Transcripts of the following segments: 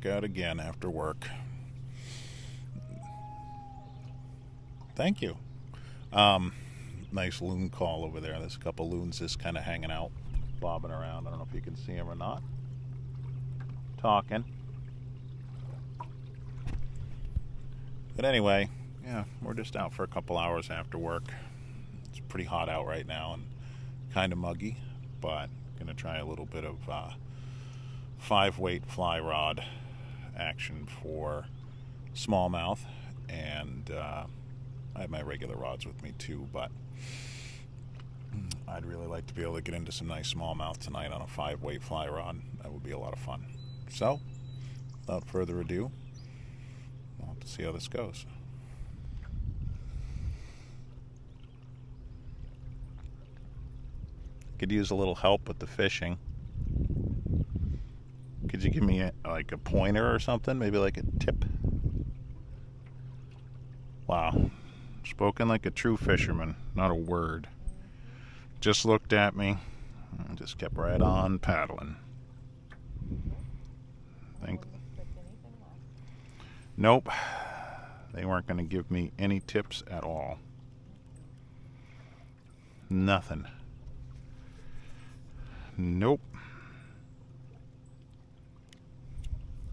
back out again after work. Thank you. Um, nice loon call over there. There's a couple loons just kind of hanging out, bobbing around. I don't know if you can see them or not. Talking. But anyway, yeah, we're just out for a couple hours after work. It's pretty hot out right now and kind of muggy, but gonna try a little bit of uh, five weight fly rod action for smallmouth, and uh, I have my regular rods with me too, but I'd really like to be able to get into some nice smallmouth tonight on a five weight fly rod. That would be a lot of fun. So, without further ado, we'll have to see how this goes. Could use a little help with the fishing. Could you give me a, like a pointer or something? Maybe like a tip? Wow. Spoken like a true fisherman, not a word. Just looked at me and just kept right on paddling. Think. Nope. They weren't going to give me any tips at all. Nothing. Nope.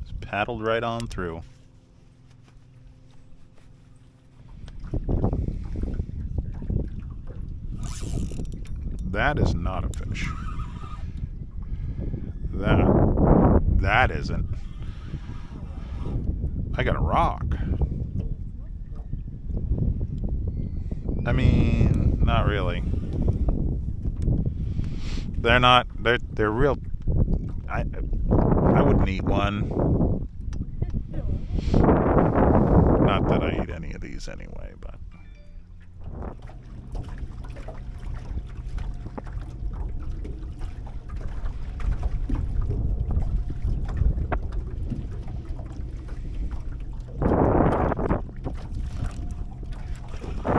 Just paddled right on through. That is not a fish. That that isn't. I got a rock. I mean, not really. They're not. They're they're real. I wouldn't eat one. Not that I eat any of these anyway, but.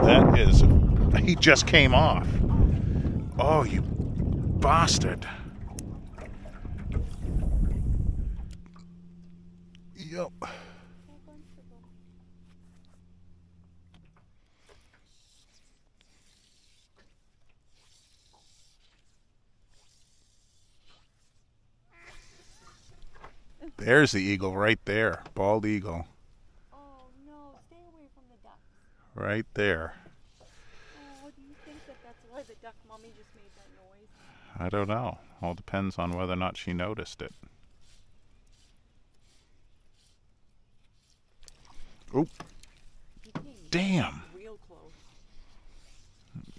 That is. He just came off. Oh, you bastard. Yep. There's the eagle right there. Bald eagle. Oh no, stay away from the duck. Right there. Oh, do you think that that's why the duck mommy just made that noise? I don't know. All depends on whether or not she noticed it. Came Damn.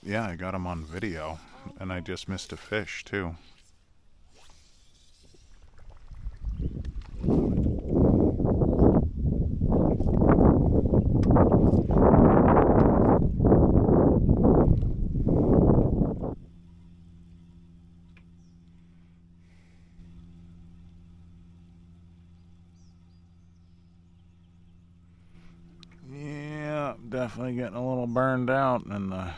Yeah, I got him on video. And I just missed a fish, too. Yeah, definitely getting a little burned out and uh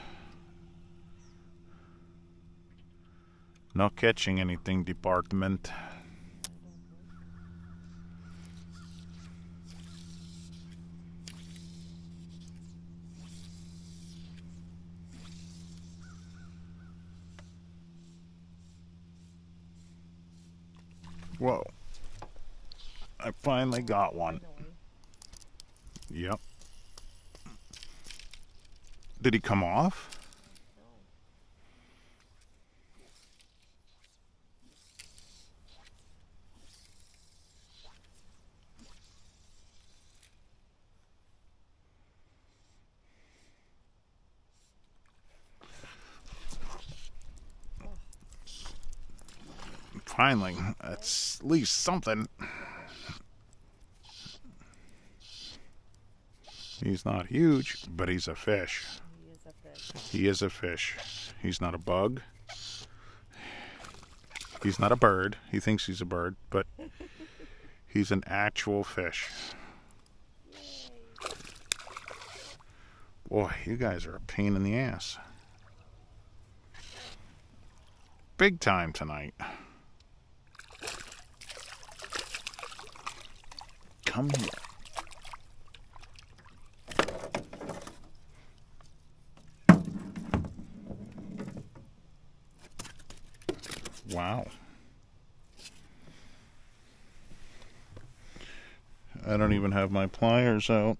not catching anything department. Whoa. I finally got one. Yep. Did he come off? Finally, that's at least something. He's not huge, but he's a fish. He is a fish. He's not a bug. He's not a bird. He thinks he's a bird, but he's an actual fish. Boy, you guys are a pain in the ass. Big time tonight. come here. Wow. I don't even have my pliers out.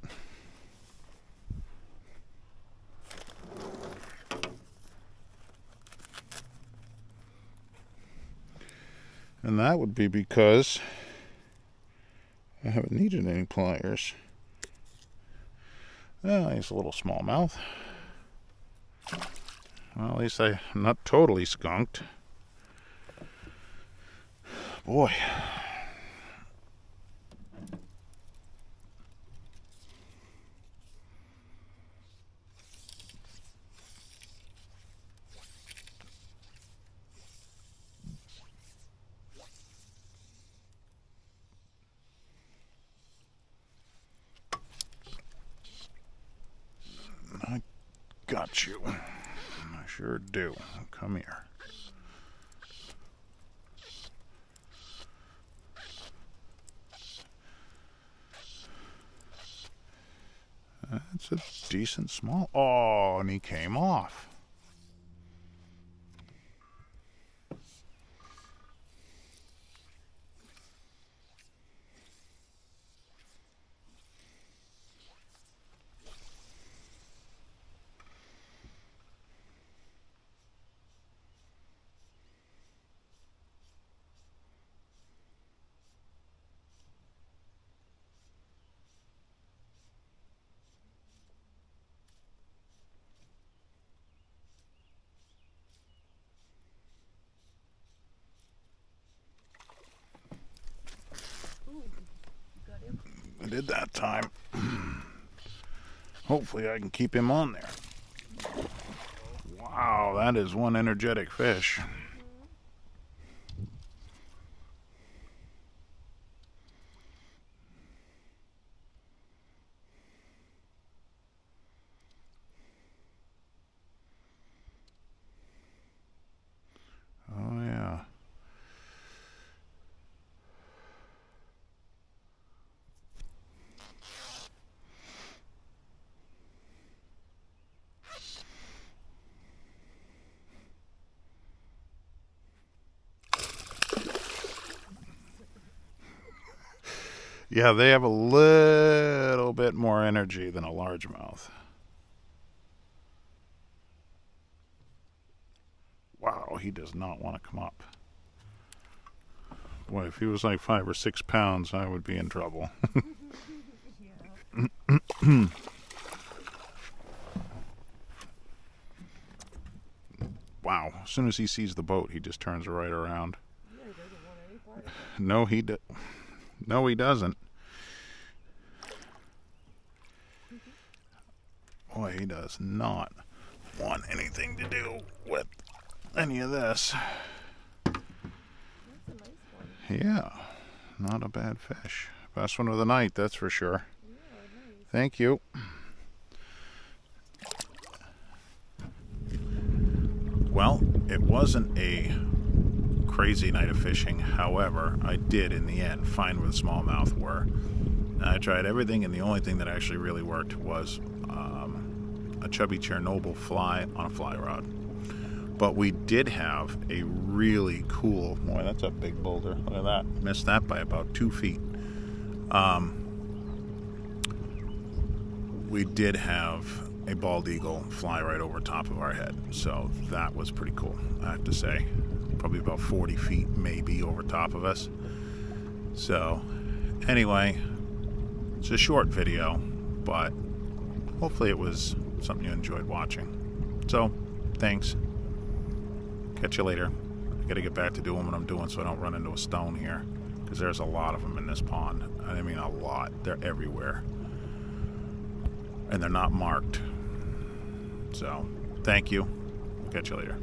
And that would be because I haven't needed any pliers. Well, he's a little smallmouth. Well, at least I'm not totally skunked. Boy. I got you. I sure do. Come here. That's a decent small. Oh, and he came off. Ooh, you got him. I did that time. Hopefully, I can keep him on there. Wow, that is one energetic fish. Oh, yeah. Yeah, they have a little bit more energy than a largemouth. Wow, he does not want to come up. Boy, if he was like five or six pounds, I would be in trouble. Wow, as soon as he sees the boat, he just turns right around. Yeah, he doesn't want any part of it. No, he do- No, he doesn't. Boy, he does not want anything to do with any of this. Nice. Yeah, not a bad fish. Best one of the night, that's for sure. Yeah, nice. Thank you. Well, it wasn't a crazy night of fishing. However, I did in the end find where the smallmouth were. I tried everything, and the only thing that actually really worked was um, a chubby Chernobyl fly on a fly rod. But we did have a really cool. Boy, that's a big boulder. Look at that. Missed that by about two feet. Um, we did have a bald eagle fly right over top of our head. So that was pretty cool, I have to say. Probably about 40 feet, maybe, over top of us. So, anyway, it's a short video, but hopefully it was something you enjoyed watching. So, thanks. Catch you later. I gotta get back to doing what I'm doing so I don't run into a stone here. Because there's a lot of them in this pond. I mean, a lot. They're everywhere and they're not marked. So, thank you. Catch you later.